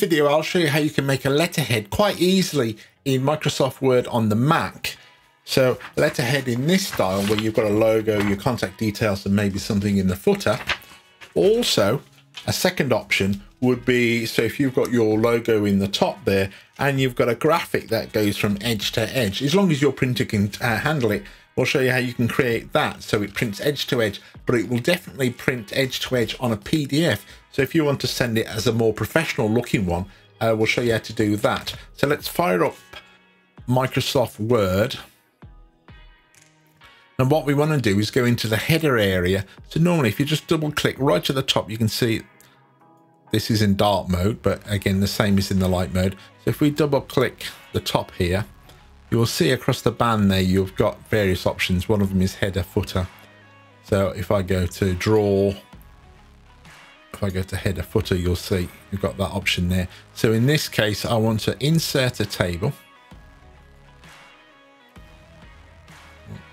video, I'll show you how you can make a letterhead quite easily in Microsoft Word on the Mac. So letterhead in this style where you've got a logo, your contact details, and maybe something in the footer. Also, a second option would be, so if you've got your logo in the top there and you've got a graphic that goes from edge to edge, as long as your printer can uh, handle it, we'll show you how you can create that so it prints edge to edge, but it will definitely print edge to edge on a PDF. So if you want to send it as a more professional looking one, uh, we'll show you how to do that. So let's fire up Microsoft Word. And what we want to do is go into the header area. So normally if you just double click right to the top, you can see this is in dark mode, but again, the same is in the light mode. So if we double click the top here, you will see across the band there, you've got various options. One of them is header, footer. So if I go to draw, if I go to header, footer, you'll see you've got that option there. So in this case, I want to insert a table.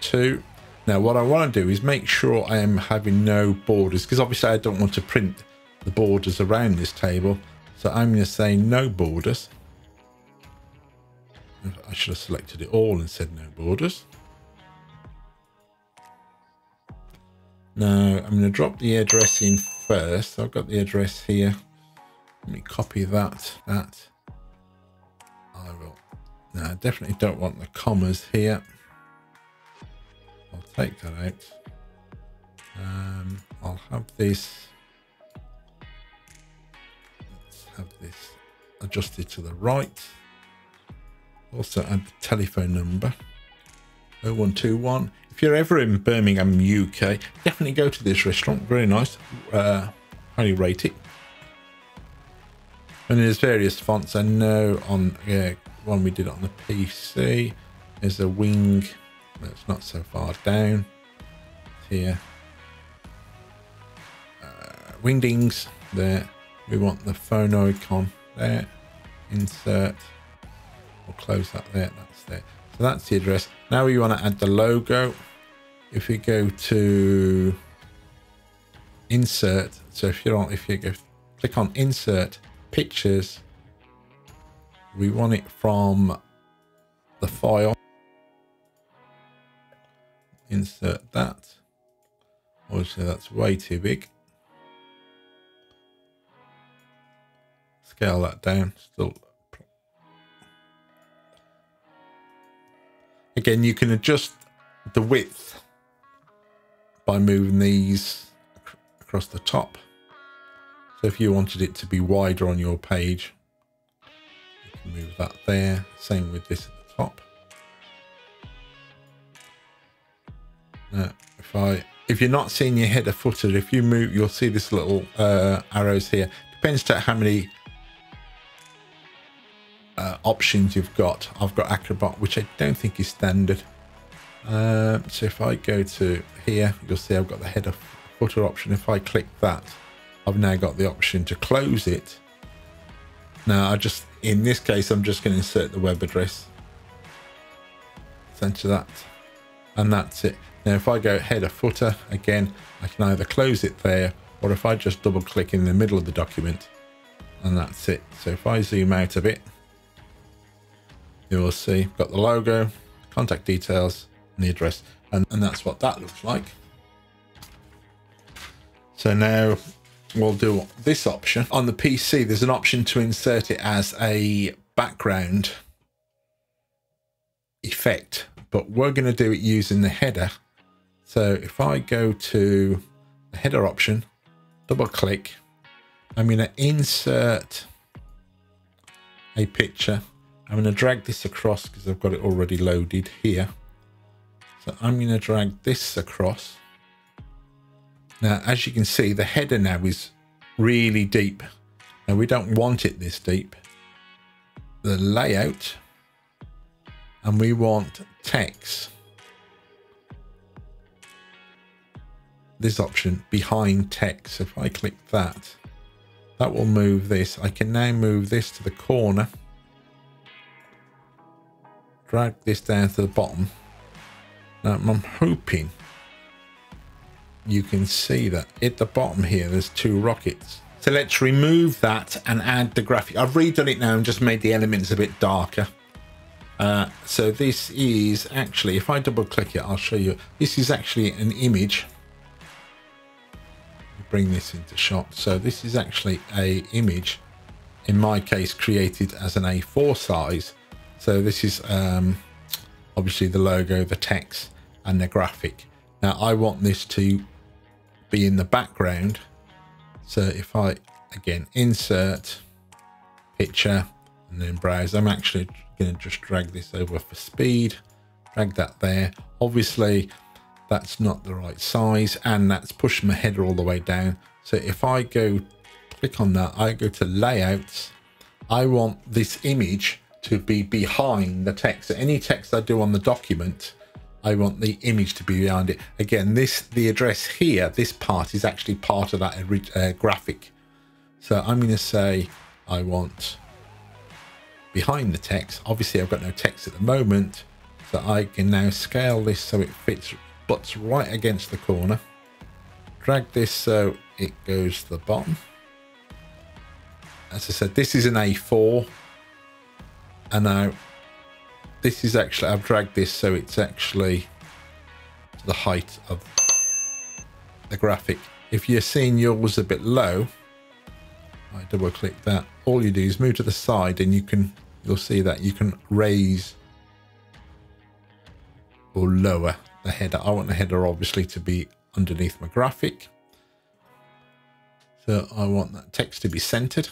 Two. Now what I want to do is make sure I am having no borders because obviously I don't want to print the borders around this table. So I'm going to say no borders. I should have selected it all and said no borders. Now I'm going to drop the address in first. I've got the address here. Let me copy that. That. I will. Now I definitely don't want the commas here. I'll take that out. Um, I'll have this Let's have this adjusted to the right. Also add the telephone number 0121. If you're ever in Birmingham, UK, definitely go to this restaurant. Very nice. Uh, highly rate it. And there's various fonts. I know on yeah, one we did on the PC. There's a wing that's not so far down. Here. Uh, wingdings there we want the phone icon there insert we'll close that there that's there so that's the address now we want to add the logo if we go to insert so if you're on if you go click on insert pictures we want it from the file insert that obviously that's way too big scale that down. Still. Again, you can adjust the width by moving these across the top. So if you wanted it to be wider on your page, you can move that there. Same with this at the top. Now, if I, if you're not seeing your header footer, if you move, you'll see this little uh, arrows here. Depends to how many uh, options you've got. I've got Acrobat, which I don't think is standard. Uh, so if I go to here, you'll see I've got the header footer option. If I click that, I've now got the option to close it. Now I just, in this case, I'm just going to insert the web address. Center that. And that's it. Now if I go header footer, again, I can either close it there, or if I just double click in the middle of the document, and that's it. So if I zoom out a bit, you will see got the logo, contact details, and the address. And, and that's what that looks like. So now we'll do this option. On the PC, there's an option to insert it as a background effect, but we're going to do it using the header. So if I go to the header option, double click, I'm going to insert a picture I'm going to drag this across because I've got it already loaded here. So I'm going to drag this across. Now, as you can see, the header now is really deep. Now, we don't want it this deep. The layout, and we want text. This option, behind text. If I click that, that will move this. I can now move this to the corner drag this down to the bottom. Now I'm hoping you can see that at the bottom here there's two rockets. So let's remove that and add the graphic. I've redone it now and just made the elements a bit darker. Uh, so this is actually, if I double click it, I'll show you. This is actually an image. Bring this into shot. So this is actually a image, in my case, created as an A4 size. So this is um, obviously the logo, the text, and the graphic. Now I want this to be in the background. So if I, again, insert picture and then browse, I'm actually going to just drag this over for speed, drag that there. Obviously, that's not the right size and that's pushing my header all the way down. So if I go click on that, I go to layouts, I want this image to be behind the text. So any text I do on the document, I want the image to be behind it. Again, this the address here, this part is actually part of that uh, graphic. So I'm going to say I want behind the text. Obviously, I've got no text at the moment, so I can now scale this so it fits butts right against the corner. Drag this so it goes to the bottom. As I said, this is an A4. And now this is actually, I've dragged this so it's actually the height of the graphic. If you're seeing yours a bit low, I double click that. All you do is move to the side and you can, you'll see that you can raise or lower the header. I want the header obviously to be underneath my graphic. So I want that text to be centered.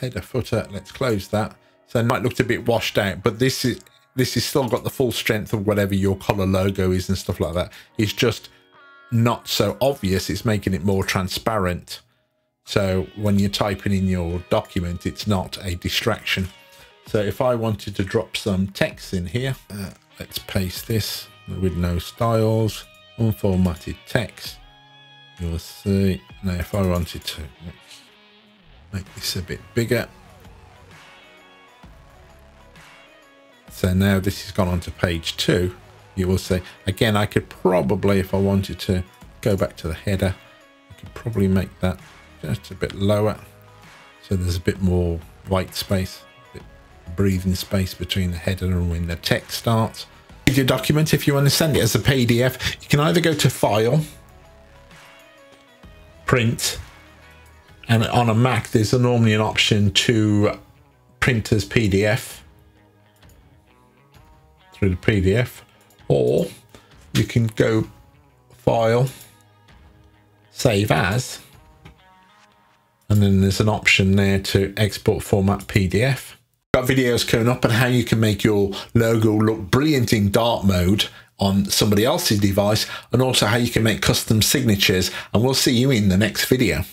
Header footer, let's close that. So it might look a bit washed out, but this is this is still got the full strength of whatever your color logo is and stuff like that. It's just not so obvious. It's making it more transparent. So when you're typing in your document, it's not a distraction. So if I wanted to drop some text in here, uh, let's paste this with no styles, unformatted text. You'll see. Now if I wanted to make this a bit bigger. So now this has gone on to page two. You will see, again, I could probably, if I wanted to go back to the header, I could probably make that just a bit lower so there's a bit more white space breathing space between the header and when the text starts your document if you want to send it as a pdf you can either go to file print and on a mac there's normally an option to print as pdf through the pdf or you can go file save as and then there's an option there to export format PDF. Got videos coming up on how you can make your logo look brilliant in dark mode on somebody else's device and also how you can make custom signatures and we'll see you in the next video.